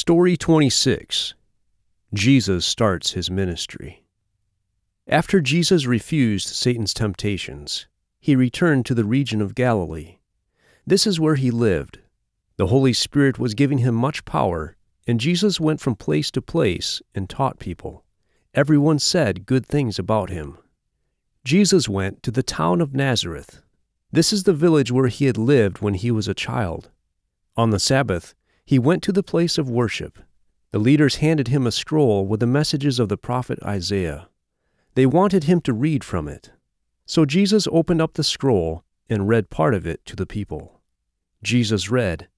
Story 26 Jesus starts his ministry. After Jesus refused Satan's temptations, he returned to the region of Galilee. This is where he lived. The Holy Spirit was giving him much power, and Jesus went from place to place and taught people. Everyone said good things about him. Jesus went to the town of Nazareth. This is the village where he had lived when he was a child. On the Sabbath, he went to the place of worship. The leaders handed him a scroll with the messages of the prophet Isaiah. They wanted him to read from it. So Jesus opened up the scroll and read part of it to the people. Jesus read,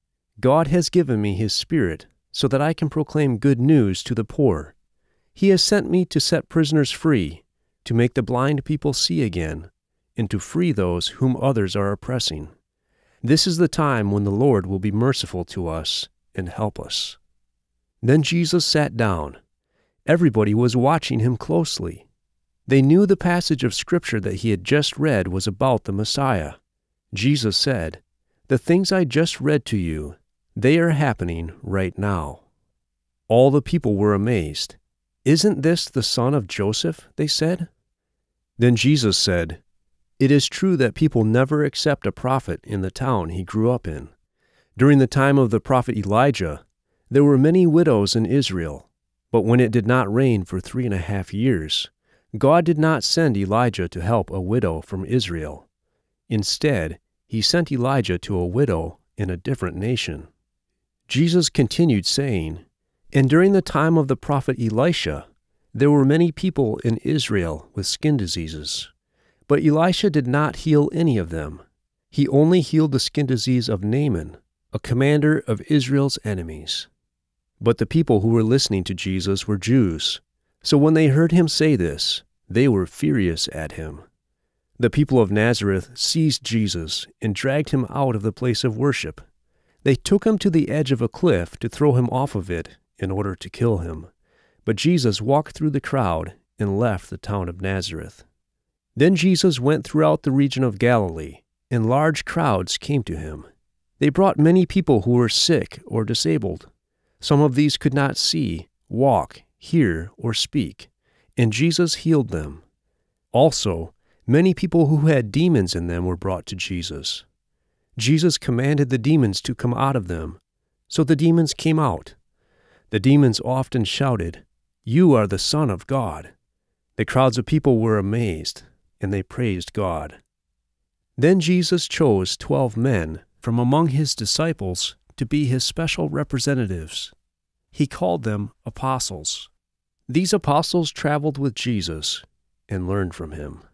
God has given me his Spirit so that I can proclaim good news to the poor. He has sent me to set prisoners free, to make the blind people see again, and to free those whom others are oppressing. This is the time when the Lord will be merciful to us and help us. Then Jesus sat down. Everybody was watching him closely. They knew the passage of Scripture that he had just read was about the Messiah. Jesus said, The things I just read to you, they are happening right now. All the people were amazed. Isn't this the son of Joseph? they said. Then Jesus said, It is true that people never accept a prophet in the town he grew up in. During the time of the prophet Elijah, there were many widows in Israel, but when it did not rain for three and a half years, God did not send Elijah to help a widow from Israel. Instead, he sent Elijah to a widow in a different nation. Jesus continued saying, And during the time of the prophet Elisha, there were many people in Israel with skin diseases. But Elisha did not heal any of them. He only healed the skin disease of Naaman, a commander of Israel's enemies. But the people who were listening to Jesus were Jews. So when they heard him say this, they were furious at him. The people of Nazareth seized Jesus and dragged him out of the place of worship. They took him to the edge of a cliff to throw him off of it in order to kill him. But Jesus walked through the crowd and left the town of Nazareth. Then Jesus went throughout the region of Galilee, and large crowds came to him. They brought many people who were sick or disabled. Some of these could not see, walk, hear, or speak, and Jesus healed them. Also, many people who had demons in them were brought to Jesus. Jesus commanded the demons to come out of them, so the demons came out. The demons often shouted, You are the Son of God. The crowds of people were amazed, and they praised God. Then Jesus chose twelve men from among his disciples to be his special representatives. He called them apostles. These apostles traveled with Jesus and learned from him.